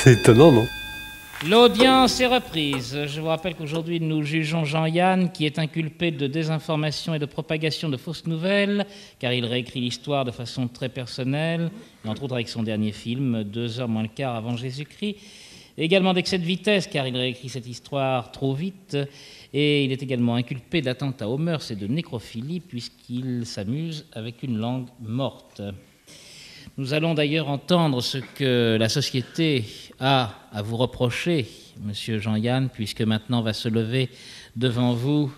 C'est étonnant, non L'audience est reprise. Je vous rappelle qu'aujourd'hui nous jugeons Jean-Yann qui est inculpé de désinformation et de propagation de fausses nouvelles, car il réécrit l'histoire de façon très personnelle, entre autres avec son dernier film, Deux heures moins le quart avant Jésus-Christ. Également d'excès de vitesse, car il réécrit cette histoire trop vite. Et il est également inculpé d'attentat aux mœurs et de nécrophilie, puisqu'il s'amuse avec une langue morte. Nous allons d'ailleurs entendre ce que la société a à vous reprocher, monsieur Jean-Yann, puisque maintenant va se lever devant vous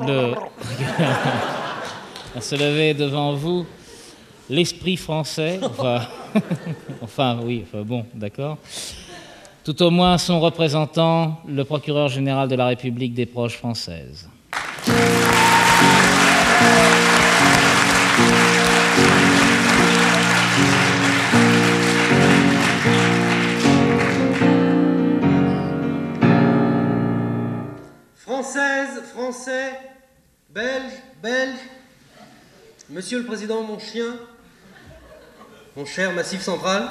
le. va se lever devant vous l'esprit français. Enfin, enfin oui, bon, d'accord. Tout au moins son représentant, le procureur général de la République des proches françaises. Français, Belge, Belge, Monsieur le Président, mon chien, mon cher Massif Central,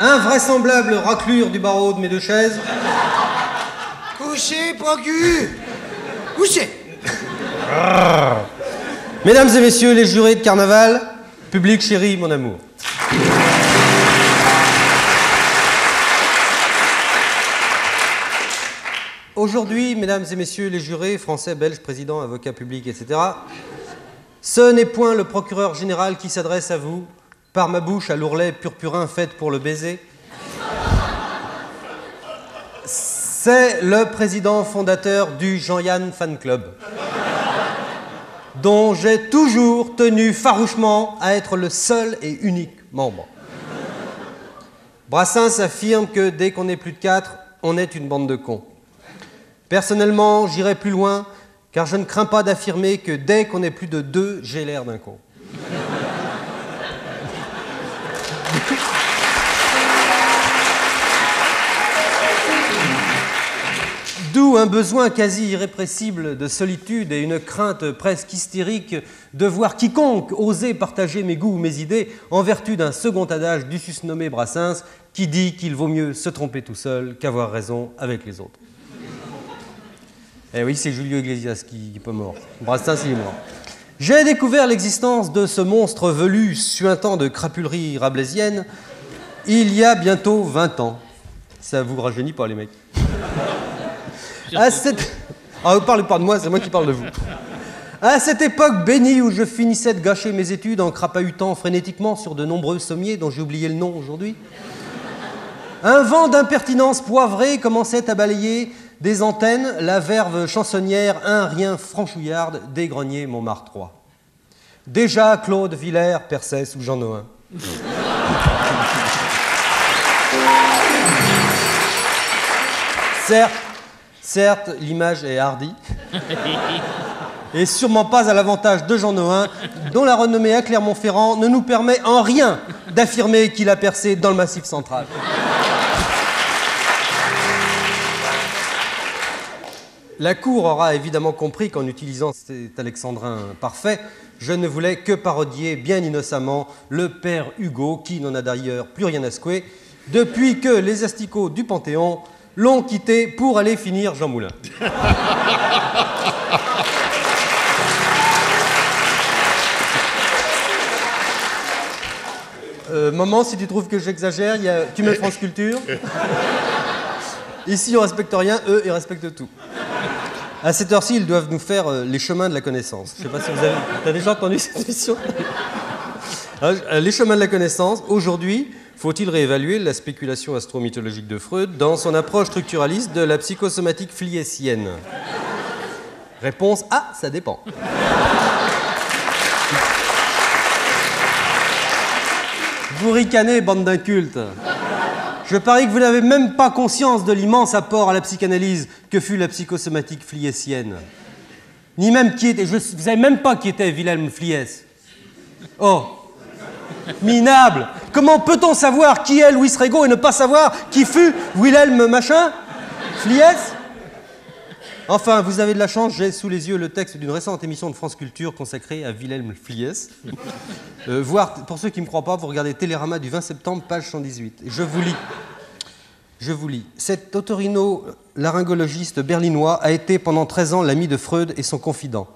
invraisemblable raclure du barreau de mes deux chaises, Couchez, procu Couchez Mesdames et Messieurs les jurés de carnaval, public chéri, mon amour. Aujourd'hui, mesdames et messieurs les jurés, français, belges, présidents, avocats publics, etc., ce n'est point le procureur général qui s'adresse à vous, par ma bouche à l'ourlet purpurin faite pour le baiser. C'est le président fondateur du Jean-Yann Fan Club, dont j'ai toujours tenu farouchement à être le seul et unique membre. Brassens affirme que dès qu'on est plus de quatre, on est une bande de cons. Personnellement, j'irai plus loin, car je ne crains pas d'affirmer que dès qu'on est plus de deux, j'ai l'air d'un con. D'où un besoin quasi irrépressible de solitude et une crainte presque hystérique de voir quiconque oser partager mes goûts ou mes idées en vertu d'un second adage du susnommé Brassens qui dit qu'il vaut mieux se tromper tout seul qu'avoir raison avec les autres. Eh oui, c'est Julio Iglesias qui n'est pas mort. Brassens, il est mort. J'ai découvert l'existence de ce monstre velu suintant de crapulerie rablaisienne il y a bientôt 20 ans. Ça vous rajeunit pas, les mecs. À cette... Ah, vous parlez pas de moi, c'est moi qui parle de vous. À cette époque bénie où je finissais de gâcher mes études en crapahutant frénétiquement sur de nombreux sommiers dont j'ai oublié le nom aujourd'hui, un vent d'impertinence poivrée commençait à balayer des antennes la verve chansonnière un rien franchouillarde des greniers Montmartre 3. Déjà Claude Villers perçait sous Jean Noin. certes, certes, l'image est hardie. Et sûrement pas à l'avantage de Jean Noin, dont la renommée à Clermont-Ferrand ne nous permet en rien d'affirmer qu'il a percé dans le massif central. La Cour aura évidemment compris qu'en utilisant cet alexandrin parfait, je ne voulais que parodier bien innocemment le père Hugo, qui n'en a d'ailleurs plus rien à secouer, depuis que les asticots du Panthéon l'ont quitté pour aller finir Jean Moulin. Euh, maman, si tu trouves que j'exagère, il y a- tu mets France Culture. Ici, on respecte rien, eux, ils respectent tout. À cette heure-ci, ils doivent nous faire euh, les chemins de la connaissance. Je sais pas si vous avez. Déjà entendu cette émission Euh, Les chemins de la connaissance. Aujourd'hui, faut-il réévaluer la spéculation astro-mythologique de Freud dans son approche structuraliste de la psychosomatique fliessienne Réponse A, ça dépend. Vous ricanez, bande d'incultes. Je parie que vous n'avez même pas conscience de l'immense apport à la psychanalyse que fut la psychosomatique fliessienne. Ni même qui était. je- vous savez même pas qui était Wilhelm Fliess. Oh Minable Comment peut-on savoir qui est Louis Rego et ne pas savoir qui fut Wilhelm machin? Fliess Enfin, vous avez de la chance, j'ai sous les yeux le texte d'une récente émission de France Culture consacrée à Wilhelm Flies. Euh, voire, pour ceux qui ne me croient pas, vous regardez Télérama du 20 septembre, page 118. Et je vous lis. Je vous lis. Cet otorino-laryngologiste berlinois a été pendant 13 ans l'ami de Freud et son confident.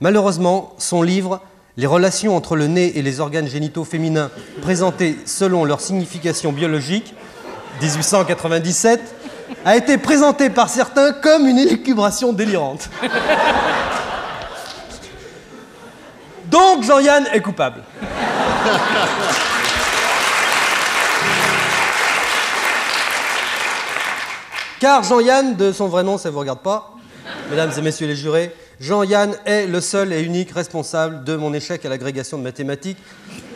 Malheureusement, son livre Les relations entre le nez et les organes génitaux féminins présentés selon leur signification biologique, 1897, a été présenté par certains comme une élucubration délirante. Donc Jean-Yann est coupable. Car Jean-Yann, de son vrai nom, ça ne vous regarde pas, mesdames et messieurs les jurés, Jean-Yann est le seul et unique responsable de mon échec à l'agrégation de mathématiques,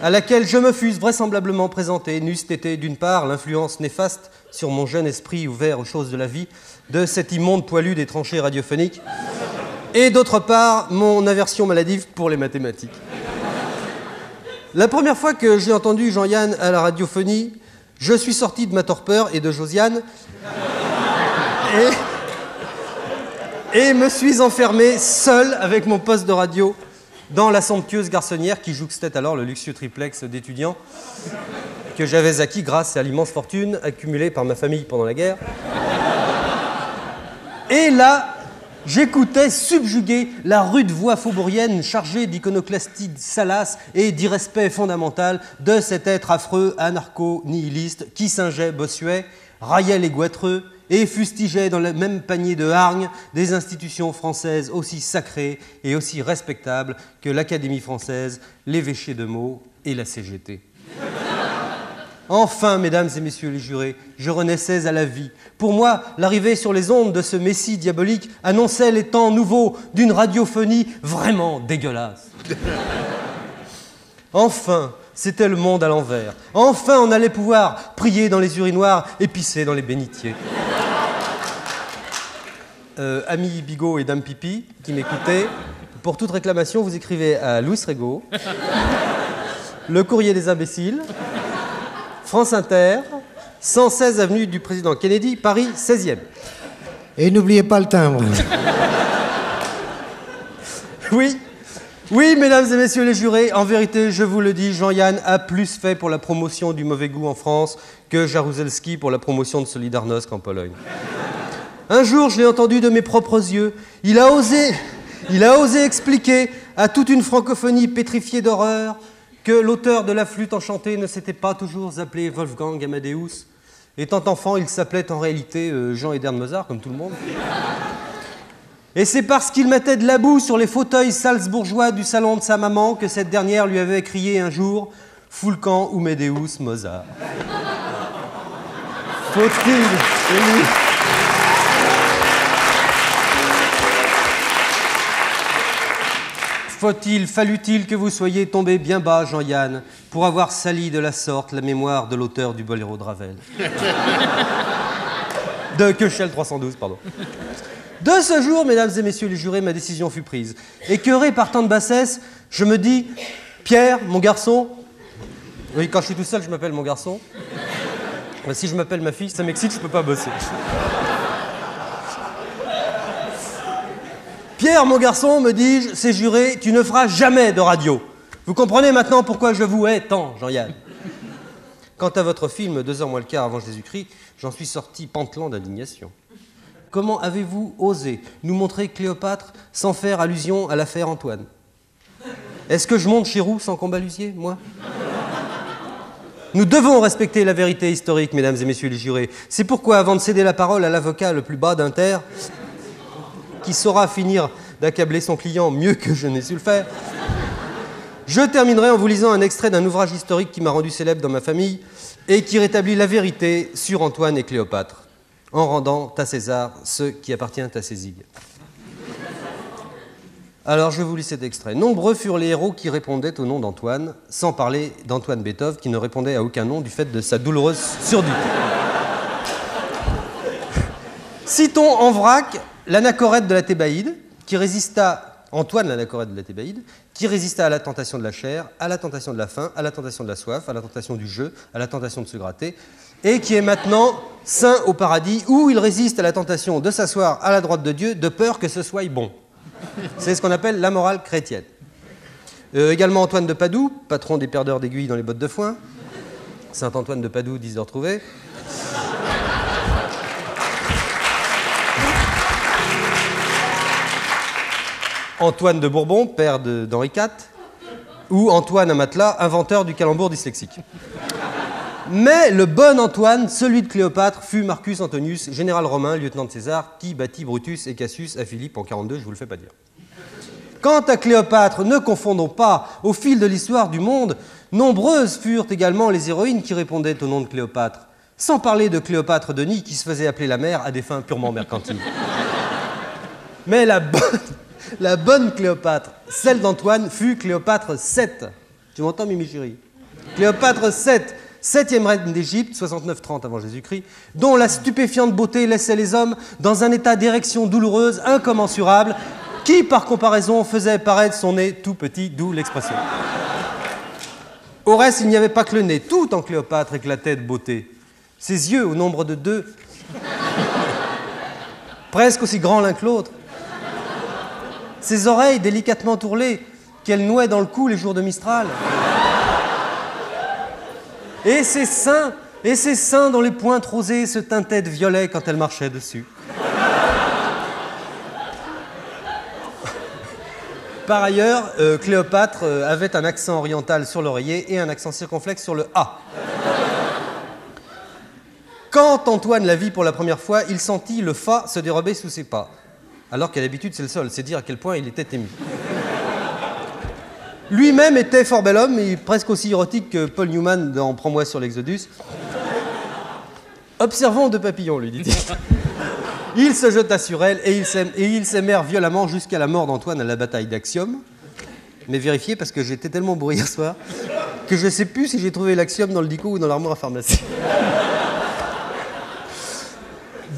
à laquelle je me fusse vraisemblablement présenté, n'eût été d'une part l'influence néfaste sur mon jeune esprit ouvert aux choses de la vie de cet immonde poilu des tranchées radiophoniques, et d'autre part mon aversion maladive pour les mathématiques. La première fois que j'ai entendu Jean-Yann à la radiophonie, je suis sorti de ma torpeur et de Josiane et, et me suis enfermé seul avec mon poste de radio dans la somptueuse garçonnière qui jouxtait alors le luxueux triplex d'étudiants que j'avais acquis grâce à l'immense fortune accumulée par ma famille pendant la guerre. Et là, j'écoutais subjugué la rude voix faubourienne chargée d'iconoclastie salace et d'irrespect fondamental de cet être affreux, anarcho-nihiliste qui singeait Bossuet, raillait les goitreux et fustigeait dans le même panier de hargne des institutions françaises aussi sacrées et aussi respectables que l'Académie française, l'évêché de Meaux et la CGT. Enfin, mesdames et messieurs les jurés, je renaissais à la vie. Pour moi, l'arrivée sur les ondes de ce Messie diabolique annonçait les temps nouveaux d'une radiophonie vraiment dégueulasse. Enfin, c'était le monde à l'envers. Enfin, on allait pouvoir prier dans les urinoirs et pisser dans les bénitiers. Euh, amis Bigot et Dame Pipi qui m'écoutaient, pour toute réclamation, vous écrivez à Louis Rego, Le Courrier des imbéciles, France Inter, 116 avenue du Président Kennedy, Paris 16e. Et n'oubliez pas le timbre. Oui, oui, mesdames et messieurs les jurés, en vérité, je vous le dis, Jean-Yann a plus fait pour la promotion du mauvais goût en France que Jaruzelski pour la promotion de Solidarnosc en Pologne. Un jour, je l'ai entendu de mes propres yeux. Il a osé, expliquer à toute une francophonie pétrifiée d'horreur que l'auteur de la flûte enchantée ne s'était pas toujours appelé Wolfgang Amadeus. Étant enfant, il s'appelait en réalité euh, Jean Edern Mozart, comme tout le monde. Et c'est parce qu'il mettait de la boue sur les fauteuils salzbourgeois du salon de sa maman que cette dernière lui avait crié un jour Fulcan ou Medeus Mozart. Faut-il Faut-il, fallut-il que vous soyez tombé bien bas, Jean-Yann, pour avoir sali de la sorte la mémoire de l'auteur du boléro de Ravel De Köchel 312, pardon. De ce jour, mesdames et messieurs les jurés, ma décision fut prise. Écœuré par tant de bassesse, je me dis Pierre, mon garçon. Oui, quand je suis tout seul, je m'appelle mon garçon. Si je m'appelle ma fille, ça m'excite, je peux pas bosser. Mon garçon, me dis-je, c'est juré, tu ne feras jamais de radio. Vous comprenez maintenant pourquoi je vous hais tant, Jean-Yann. Quant à votre film, deux heures moins le quart avant Jésus-Christ, j'en suis sorti pantelant d'indignation. Comment avez-vous osé nous montrer Cléopâtre sans faire allusion à l'affaire Antoine? Est-ce que je monte chez Roux sans combalusier, moi? Nous devons respecter la vérité historique, mesdames et messieurs les jurés. C'est pourquoi, avant de céder la parole à l'avocat le plus bas d'Inter, qui saura finir d'accabler son client mieux que je n'ai su le faire. Je terminerai en vous lisant un extrait d'un ouvrage historique qui m'a rendu célèbre dans ma famille et qui rétablit la vérité sur Antoine et Cléopâtre, en rendant à César ce qui appartient à Césige. Alors je vous lis cet extrait. Nombreux furent les héros qui répondaient au nom d'Antoine, sans parler d'Antoine Beethoven qui ne répondait à aucun nom du fait de sa douloureuse surdité. Citons en vrac l'anachorète de la Thébaïde, qui résista, Antoine l'anachorète de la Thébaïde, qui résista à la tentation de la chair, à la tentation de la faim, à la tentation de la soif, à la tentation du jeu, à la tentation de se gratter, et qui est maintenant saint au paradis, où il résiste à la tentation de s'asseoir à la droite de Dieu, de peur que ce soit bon. C'est ce qu'on appelle la morale chrétienne. Euh, également Antoine de Padoue, patron des perdeurs d'aiguilles dans les bottes de foin. Saint Antoine de Padoue, disent de retrouver. Antoine de Bourbon, père d'Henri IV, ou Antoine Amatla, inventeur du calembour dyslexique. Mais le bon Antoine, celui de Cléopâtre, fut Marcus Antonius, général romain, lieutenant de César, qui bâtit Brutus et Cassius à Philippe en 42, je vous le fais pas dire. Quant à Cléopâtre, ne confondons pas, au fil de l'histoire du monde, nombreuses furent également les héroïnes qui répondaient au nom de Cléopâtre, sans parler de Cléopâtre Denis qui se faisait appeler la mère à des fins purement mercantiles. Mais la bonne, la bonne Cléopâtre, celle d'Antoine, fut Cléopâtre VII. Tu m'entends, Mimi Cléopâtre VII, septième reine d'Égypte, 69-30 avant Jésus-Christ, dont la stupéfiante beauté laissait les hommes dans un état d'érection douloureuse incommensurable, qui, par comparaison, faisait paraître son nez tout petit, d'où l'expression. Au reste, il n'y avait pas que le nez, tout en Cléopâtre éclatait de beauté. Ses yeux, au nombre de deux, presque aussi grands l'un que l'autre, ses oreilles délicatement tourlées qu'elle nouait dans le cou les jours de Mistral. Et ses seins, et ses seins dont les pointes rosées se teintaient de violet quand elle marchait dessus. Par ailleurs, euh, Cléopâtre euh, avait un accent oriental sur l'oreiller et un accent circonflexe sur le A. Quand Antoine la vit pour la première fois, il sentit le Fa se dérober sous ses pas alors qu'à l'habitude c'est le sol. C'est dire à quel point il était ému. Lui-même était fort bel homme, et presque aussi érotique que Paul Newman dans Prends-moi sur l'Exodus. Observons deux papillons, lui dit-il. Il se jeta sur elle et ils s'aimèrent violemment jusqu'à la mort d'Antoine à la bataille d'Axiom. Mais vérifiez parce que j'étais tellement bourré hier soir que je ne sais plus si j'ai trouvé l'Axiom dans le dico ou dans l'armoire à pharmacie.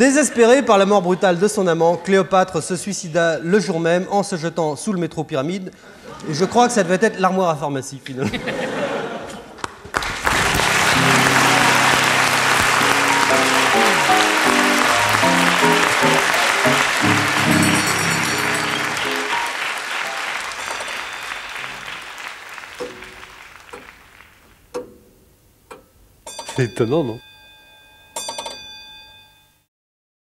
Désespérée par la mort brutale de son amant, Cléopâtre se suicida le jour même en se jetant sous le métro pyramide. Et je crois que ça devait être l'armoire à pharmacie finalement. C'est étonnant, non?